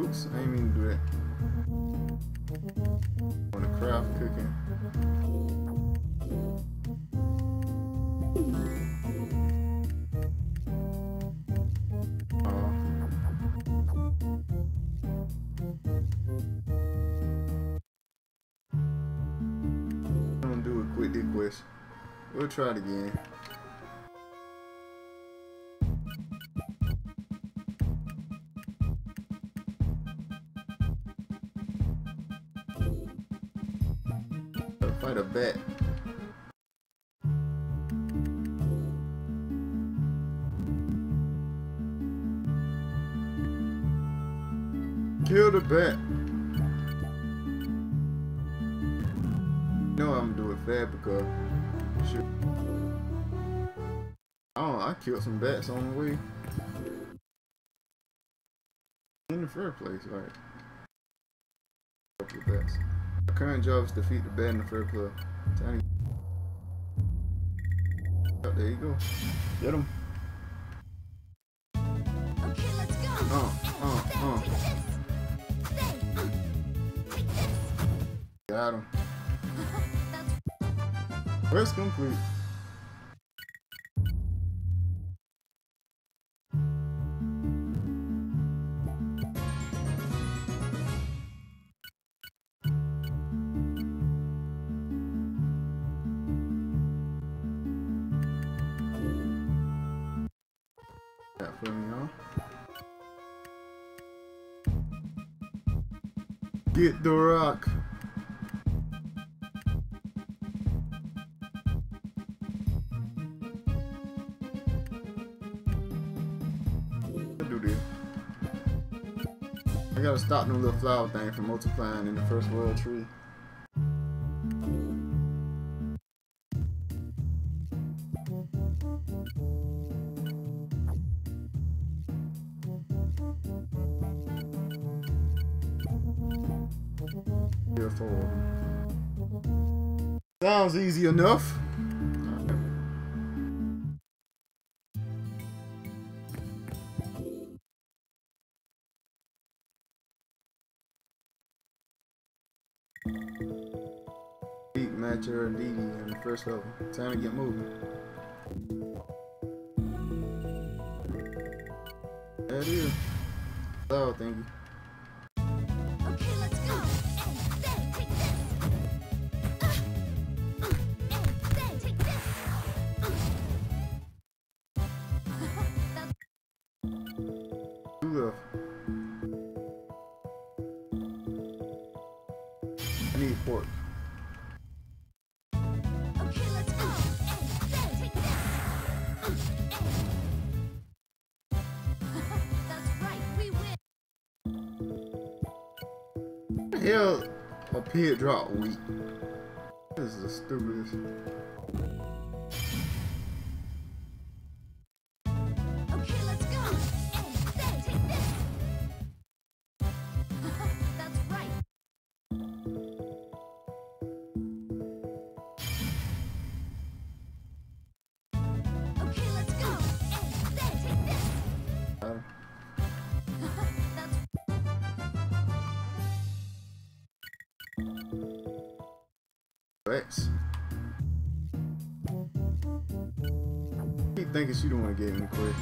Oops, I didn't mean to do that. On the craft cooking. Uh, Dig. We'll try it again. Fight a bat. Kill the bat. know I'm doing fast because. Oh, I killed some bats on the way. In the first place, right? Of bats. Current job is to defeat the bad in the fair play. Tiny. There you go. Get him. Okay, let's go. Uh, uh, uh. Take this. Say, take this. Got him. That's complete. Get the rock. I gotta stop them little flower thing from multiplying in the first world tree. Sounds easy enough. Beat Matcher and Dee in the first level. Time to get moving. That is. Oh, thank you. okay, let's win. Hell, a pig drop wheat. This is the stupidest. Rex. Keep thinking she don't want to get me quick.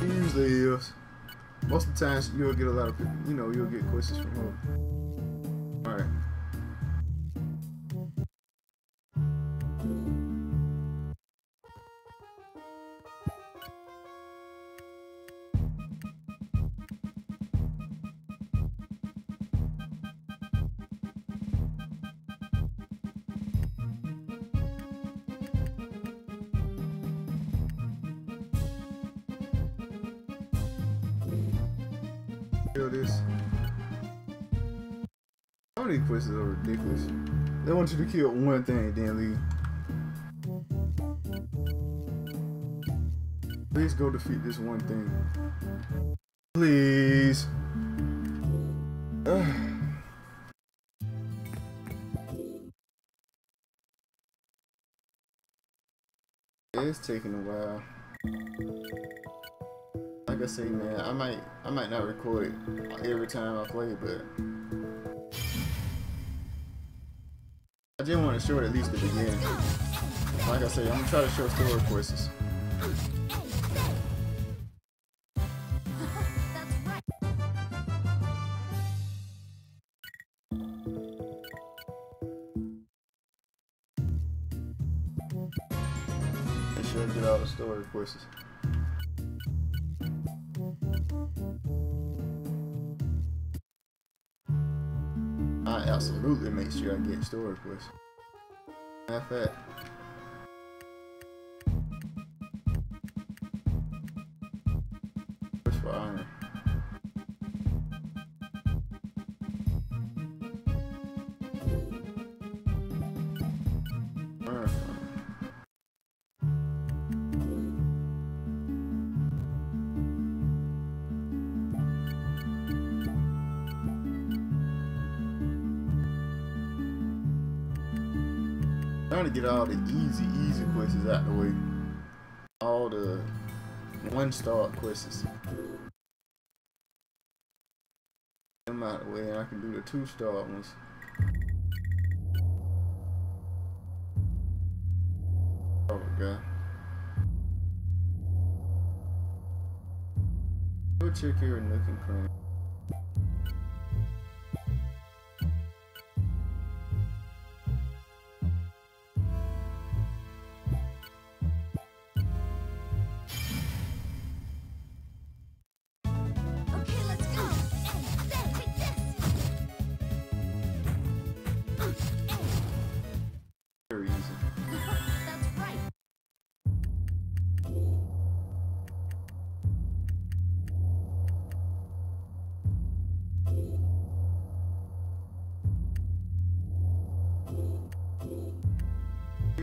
She usually is. Most of the times you'll get a lot of, you know, you'll get questions from her. Feel this. Some of these questions are ridiculous. They want you to kill one thing, then leave. Please go defeat this one thing. Please. Ugh. It's taking a while. Like I say, man, I might I might not record every time I play, but I just want to show it at least the beginning. Like I say, I'm gonna try to show story courses. Make sure I get all the story courses. Absolutely make sure I get story courses. Matter of Trying to get all the easy, easy questions out the way. All the one star questions. Them out the way, and I can do the two star ones. Oh my god. Go check your nook and cranny.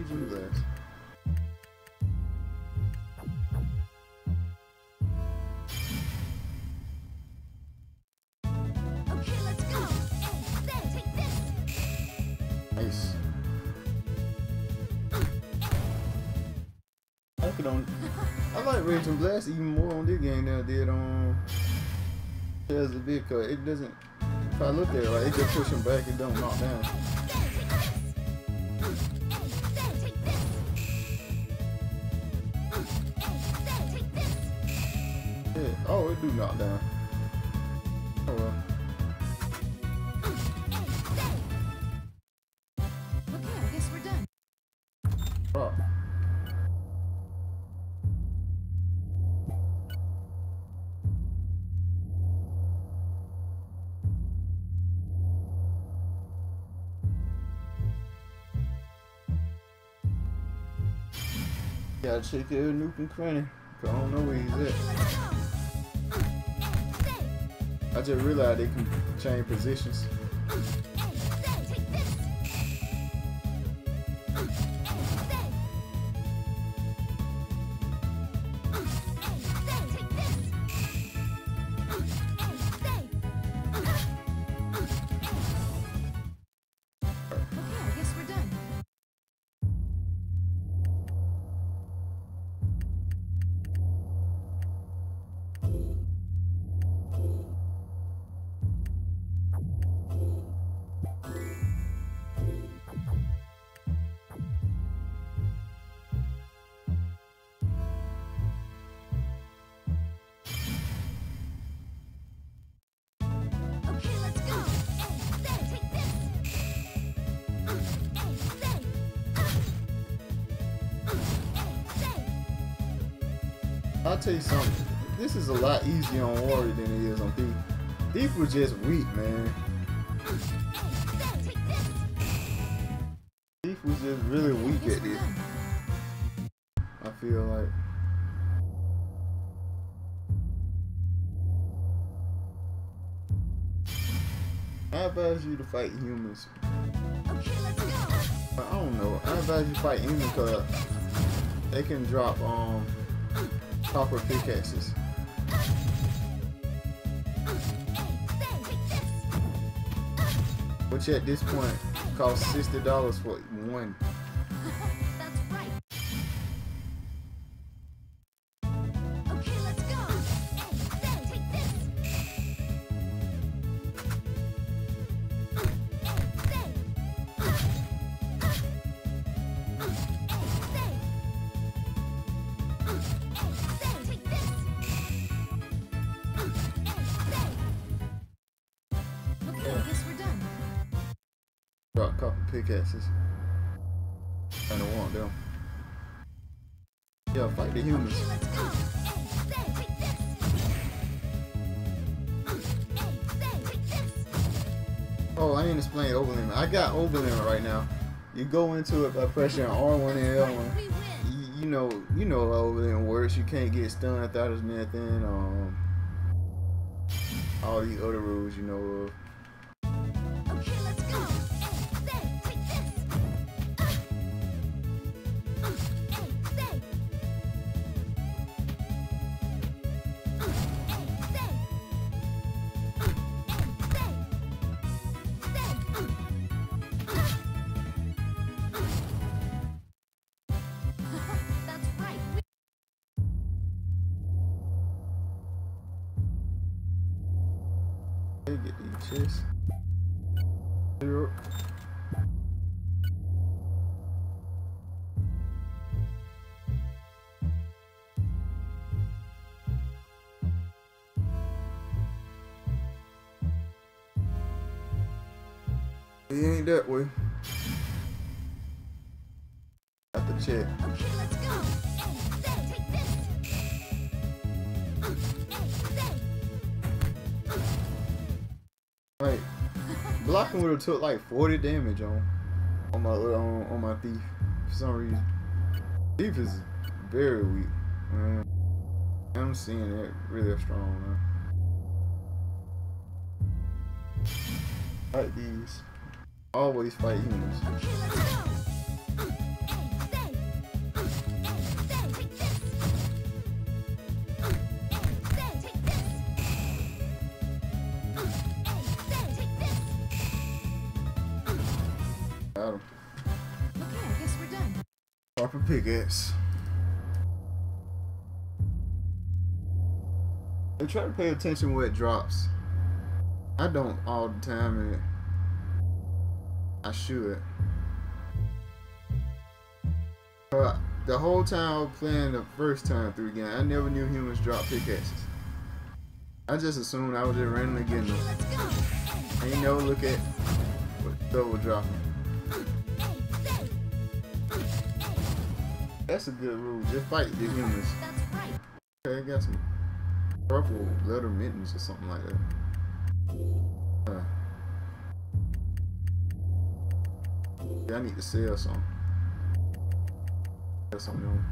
I could on. I like Raging Blast even more on this game than I did on Chaz the Big Cut. It doesn't. If I look at it, like it just push him back, it don't knock down. Do knock down. Oh well. Gotta check out Nuke and Cranny. I don't know where he's at. I just realized they can change positions. Tell you something. This is a lot easier on Warrior than it is on Thief. Thief was just weak, man. Thief was just really weak at this. I feel like. I advise you to fight humans. Okay. I don't know. I advise you fight humans because they can drop um copper pickaxes. Which at this point costs sixty dollars for one. I don't want them. Yeah, fight the humans. Okay, let's go. Hey, there, take this. Hey, there, take this. Oh, I ain't explained overlimit. I got overlimit right now. You go into it by pressing R1 and L1. You, you know, you know how overlimit works. You can't get stunned without there's nothing. Um, all these other rules you know of. Get these chests. Right. Blocking would have took like 40 damage on on my on, on my thief for some reason. Thief is very weak. Man. I'm seeing it really strong man. Fight these. Always fight humans. Proper pickaxe. And try to pay attention where it drops. I don't all the time and I should. But the whole time playing the first time through again, I never knew humans drop pickaxes. I just assumed I was just randomly getting them. I ain't never look at what double dropping. That's a good rule. Just fight the humans. Okay, I got some purple leather mittens or something like that. Uh, yeah, I need to sell some. Sell some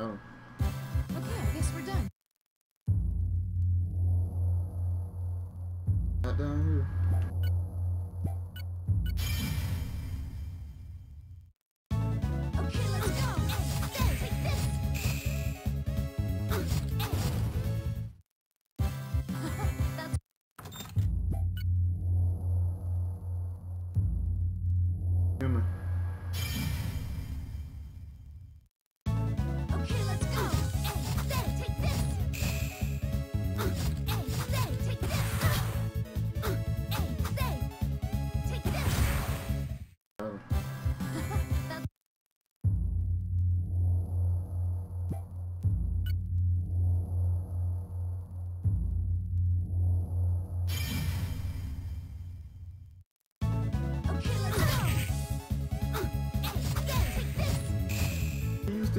Oh.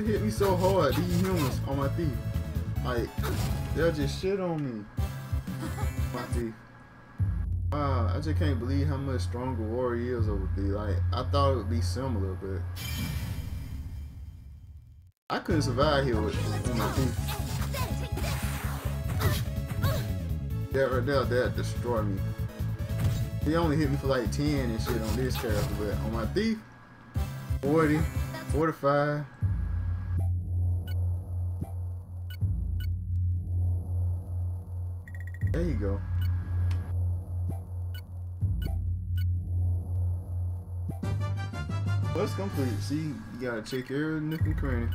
Hit me so hard, these humans on my teeth. Like, they'll just shit on me. My teeth. Ah, I just can't believe how much stronger Warriors would be. Like, I thought it would be similar, but I couldn't survive here with, with my teeth. That right there, that destroyed me. He only hit me for like 10 and shit on this character, but on my thief, 40, 45. There you go. Quest complete. See, you gotta take check every nook and cranny.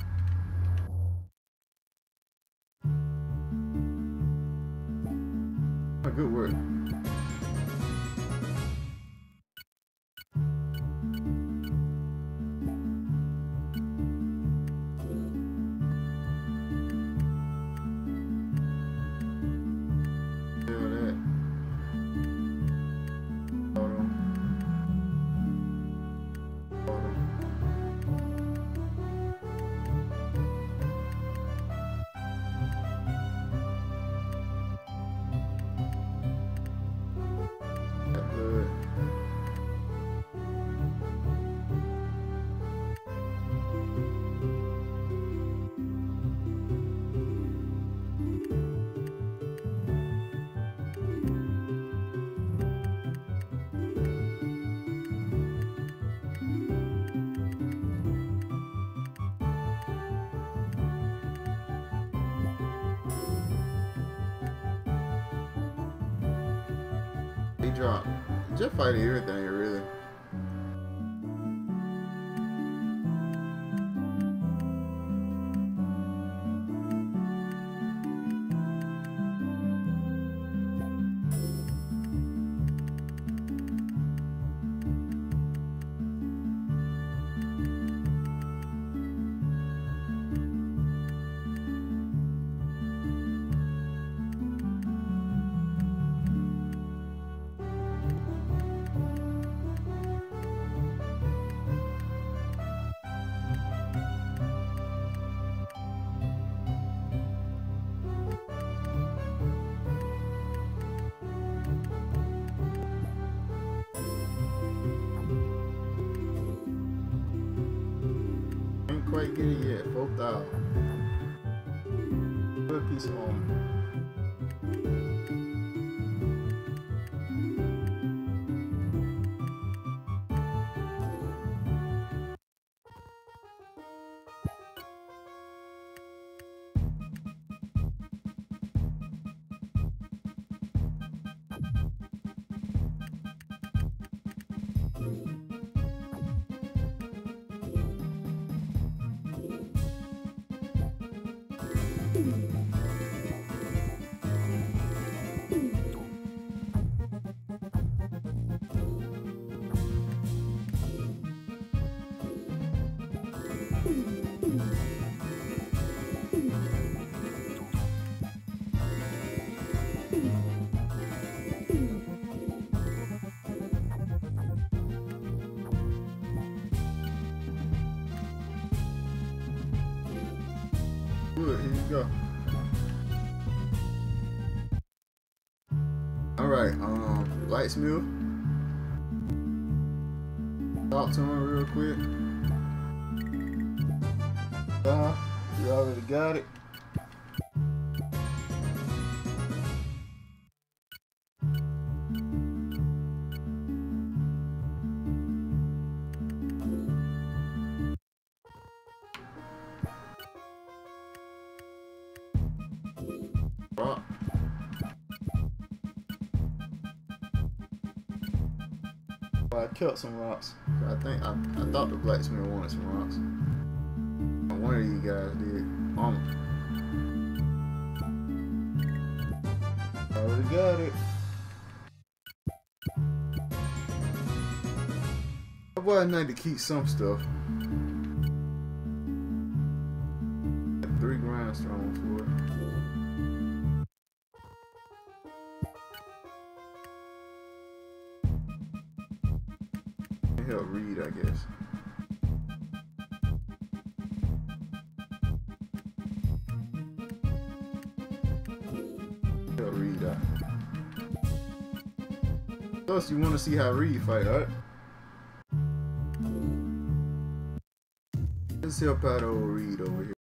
He dropped. Just fighting everything, get it yet. Fourth out. Good piece of um, Lightsmith. Talk to him real quick. Uh, you already got it. I killed some rocks. I think I, I thought the blacksmith wanted some rocks. One of you guys did. Um, oh, Mama. Already got it. That boy need to keep some stuff. Three grindstones for it. Read, I guess. Read that. Plus, you want to see how Reid fight, right? Let's help out old Reid over